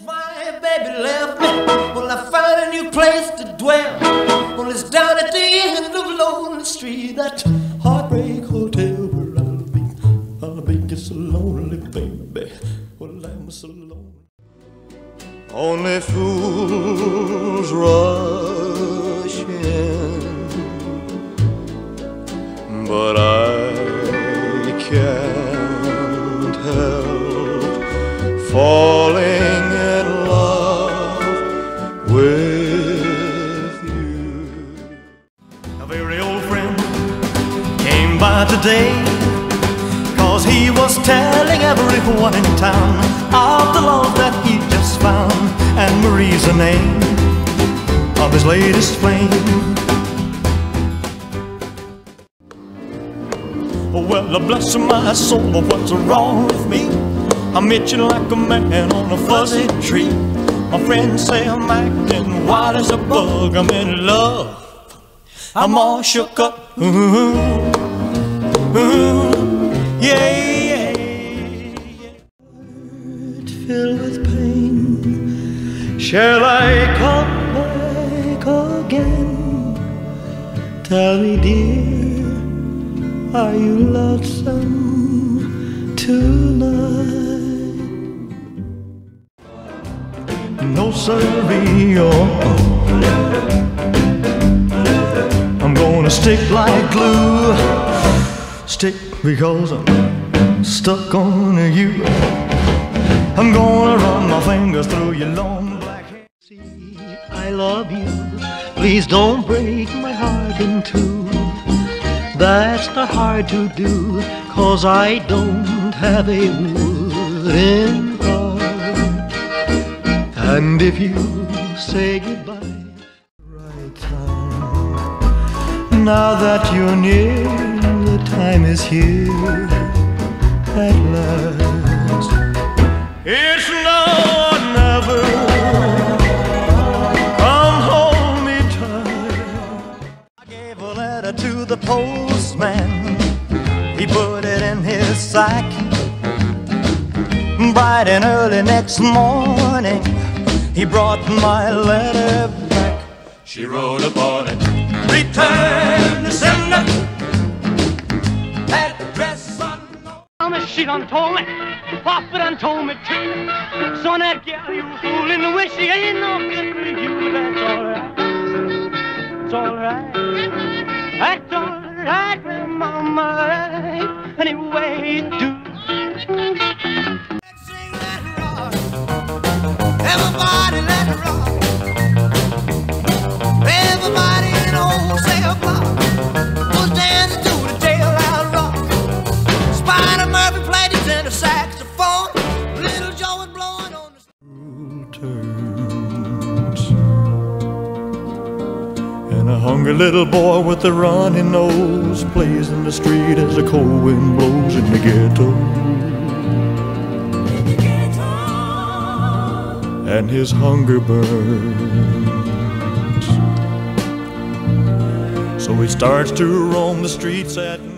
baby left me. Well, I found a new place to dwell. Well, it's down at the end of Lonely Street, that heartbreak hotel where I'll be. I'll be just so lonely, baby. Well, I'm so lonely. Only fools rush in, but I old friend came by today Cause he was telling everyone in town Of the love that he just found And Marie's the name of his latest flame. Well, bless my soul, what's wrong with me? I'm itching like a man on a fuzzy tree. My friends say I'm acting wild as a bug I'm in love I'm all shook up. Ooh, ooh, yeah, yeah, yeah. Filled with pain. Shall I come back again? Tell me, dear, are you lonesome tonight? No, sir, oh. I'm gonna stick like glue. Stick because I'm stuck on you. I'm gonna run my fingers through your long black hair. See, I love you. Please don't break my heart in two. That's not hard to do, cause I don't have a wooden heart. And if you say goodbye, Now that you're near, the time is here at last. It's now or never. Come hold me tight. I gave a letter to the postman. He put it in his sack. Bright and early next morning, he brought my letter back. She wrote upon it, Return unknown. Mama, she done told me. Papa done told me too. Son, that gal you fooling the way she ain't no good for you. That's alright. It's alright. That's alright, well, Mama. Any way you do. Everybody let it rock. Tenor saxophone. Little Joe was blowing on the turns. And a hungry little boy with a runny nose plays in the street as the cold wind blows in the ghetto. and his hunger burns. So he starts to roam the streets at night.